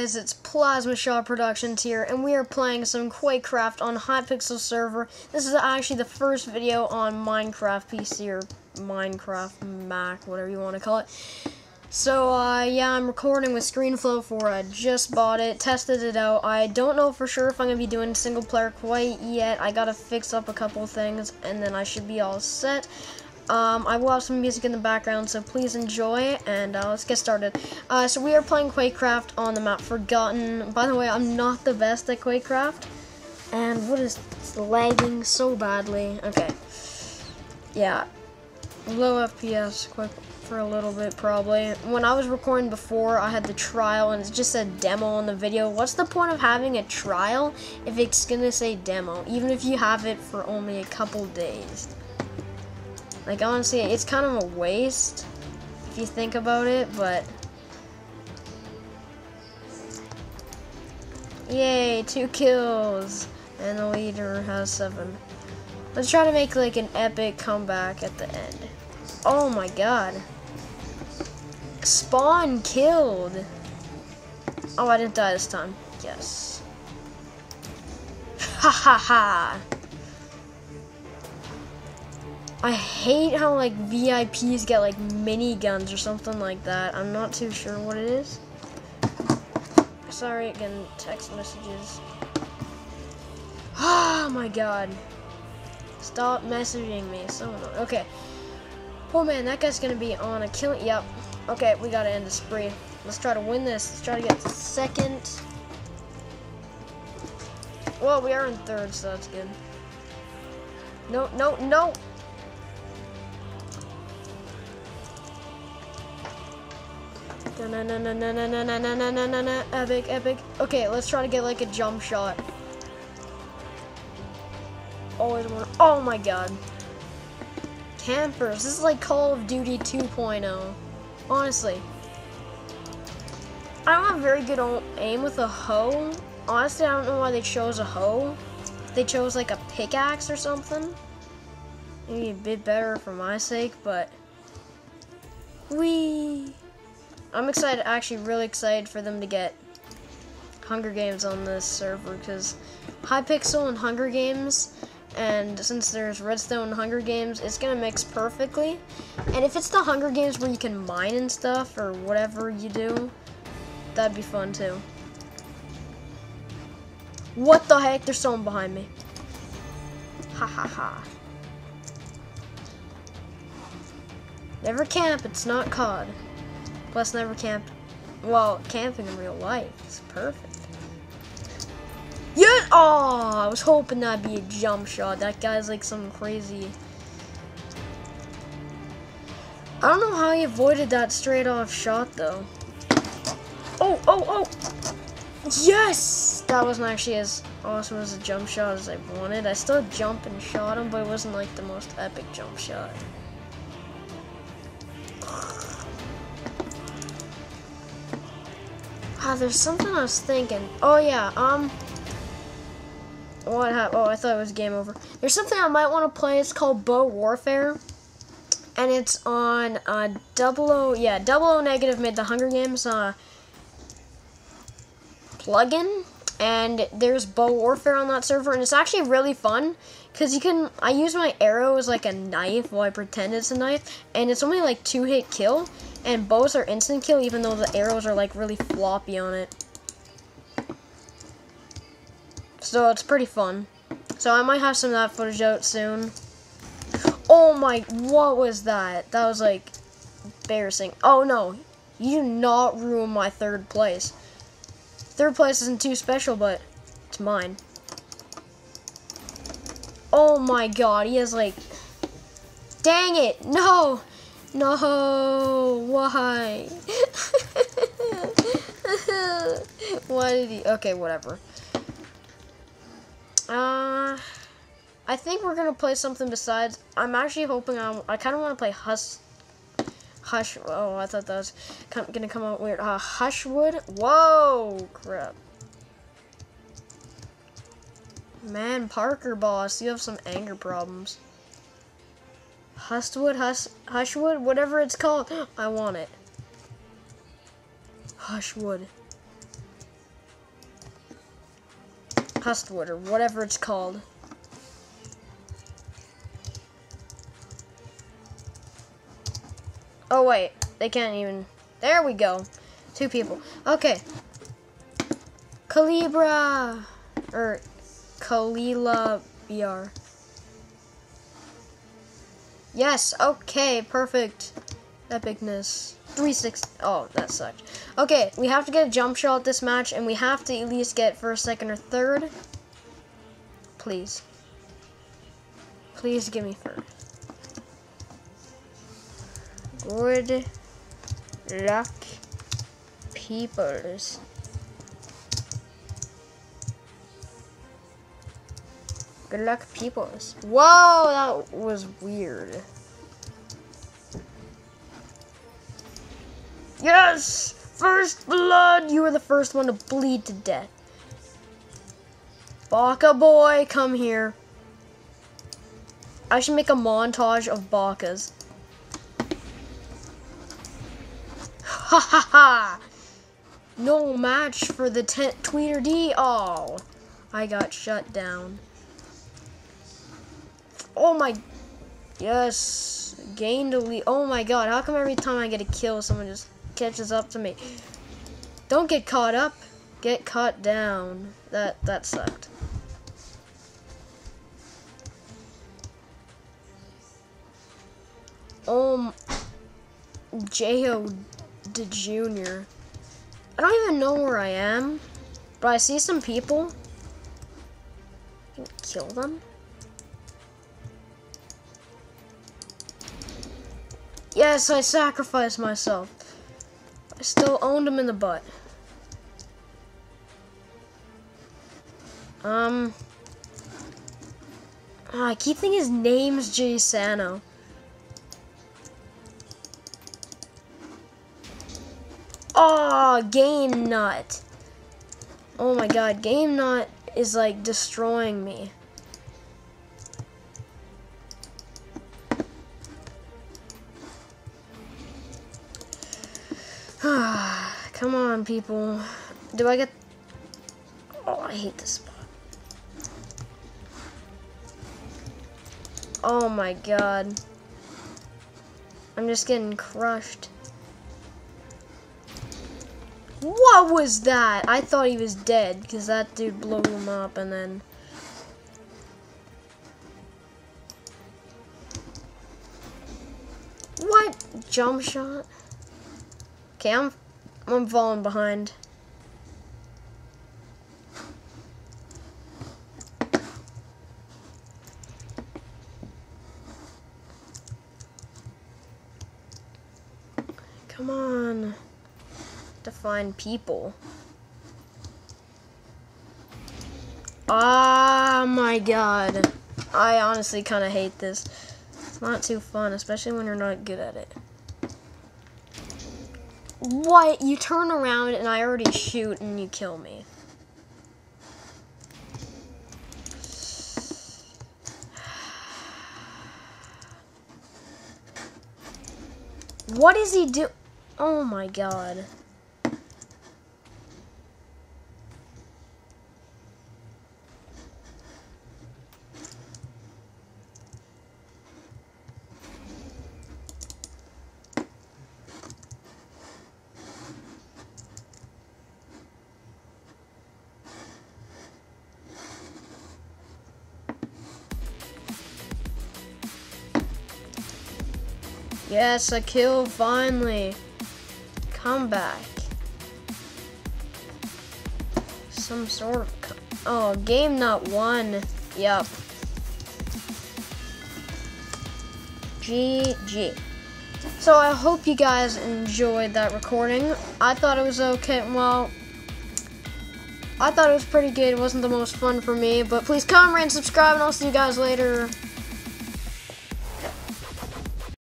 guys, it's Plasma Shot Productions here, and we are playing some Quakecraft on Hypixel server. This is actually the first video on Minecraft PC or Minecraft Mac, whatever you want to call it. So, uh, yeah, I'm recording with ScreenFlow 4. I just bought it, tested it out. I don't know for sure if I'm going to be doing single player quite yet. I got to fix up a couple things, and then I should be all set. Um, I will have some music in the background, so please enjoy, and uh, let's get started. Uh, so we are playing Quakecraft on the map Forgotten. By the way, I'm not the best at Quakecraft. And what is lagging so badly? Okay. Yeah. Low FPS quick for a little bit probably. When I was recording before, I had the trial and it just said demo on the video. What's the point of having a trial if it's gonna say demo, even if you have it for only a couple days? Like, honestly, it's kind of a waste if you think about it, but... Yay, two kills! And the leader has seven. Let's try to make, like, an epic comeback at the end. Oh my god. Spawn killed! Oh, I didn't die this time. Yes. Ha ha ha! I hate how like VIPs get like mini guns or something like that. I'm not too sure what it is. Sorry again, text messages. Oh my god. Stop messaging me. So annoying. Okay. Oh man, that guy's gonna be on a kill. Yep. Okay, we gotta end the spree. Let's try to win this. Let's try to get second. Well, we are in third, so that's good. No, no, no. No, no, no, no, no, no, no, no, no, no, no, no, epic, epic. Okay, let's try to get like a jump shot. Always want. Oh my god. Campers. This is like Call of Duty 2.0. Honestly. I don't have very good aim with a hoe. Honestly, I don't know why they chose a hoe. They chose like a pickaxe or something. Maybe a bit better for my sake, but. Wee. I'm excited, actually really excited for them to get Hunger Games on this server because Hypixel and Hunger Games, and since there's Redstone and Hunger Games, it's gonna mix perfectly. And if it's the Hunger Games where you can mine and stuff or whatever you do, that'd be fun too. What the heck? There's someone behind me. Ha ha ha. Never camp, it's not COD. Plus never camp. Well, camping in real life is perfect. Yeah! Oh, I was hoping that'd be a jump shot. That guy's like some crazy. I don't know how he avoided that straight off shot though. Oh, oh, oh! Yes! That wasn't actually as awesome as a jump shot as I wanted. I still jumped and shot him, but it wasn't like the most epic jump shot. Ah, there's something I was thinking. Oh yeah, um, what happened? Oh, I thought it was game over. There's something I might want to play. It's called Bow Warfare, and it's on uh, Double O. Yeah, Double O Negative made the Hunger Games uh plugin, and there's Bow Warfare on that server, and it's actually really fun because you can. I use my arrow as like a knife while I pretend it's a knife, and it's only like two hit kill and bows are instant kill even though the arrows are like really floppy on it. So it's pretty fun. So I might have some of that footage out soon. Oh my, what was that? That was like embarrassing. Oh no, you do not ruin my third place. Third place isn't too special, but it's mine. Oh my god, he has like, dang it, no. No, why? why did he? Okay, whatever. Uh, I think we're gonna play something besides. I'm actually hoping I'm, I kind of want to play Hush. Hush. Oh, I thought that was come, gonna come out weird. Ah, uh, Hushwood. Whoa, crap. Man, Parker boss, you have some anger problems. Hustwood, hush, Hushwood, whatever it's called, I want it. Hushwood. Hustwood, or whatever it's called. Oh wait, they can't even. There we go. Two people. Okay. Calibra or Kalila BR. Yes, okay, perfect. Epicness. 360. Oh, that sucked. Okay, we have to get a jump shot this match, and we have to at least get first, second, or third. Please. Please give me first. Good luck, peoples. Good luck, peoples. Whoa, that was weird. Yes! First blood! You were the first one to bleed to death. Baka boy, come here. I should make a montage of Bakas. Ha ha ha! No match for the Tweeter D. Oh, I got shut down. Oh my, yes, gained a lead. Oh my god, how come every time I get a kill, someone just catches up to me? Don't get caught up, get caught down. That, that sucked. Um, J.O. the Junior. I don't even know where I am, but I see some people. Kill them. Yes, I sacrificed myself. I still owned him in the butt. Um, oh, I keep thinking his name's Jay Sano. Oh, Game Nut. Oh my god, Game Nut is like destroying me. Come on, people. Do I get... Oh, I hate this spot. Oh my god. I'm just getting crushed. What was that? I thought he was dead because that dude blew him up and then... What? Jump shot? Okay, I'm, I'm falling behind. Come on. To find people. Oh my god. I honestly kind of hate this. It's not too fun, especially when you're not good at it. What? You turn around and I already shoot and you kill me. What is he do? Oh my god. Yes, a kill finally. Come back. Some sort of... Oh, Game Nut won. Yup. GG. So I hope you guys enjoyed that recording. I thought it was okay. Well, I thought it was pretty good. It wasn't the most fun for me, but please comment, and subscribe, and I'll see you guys later.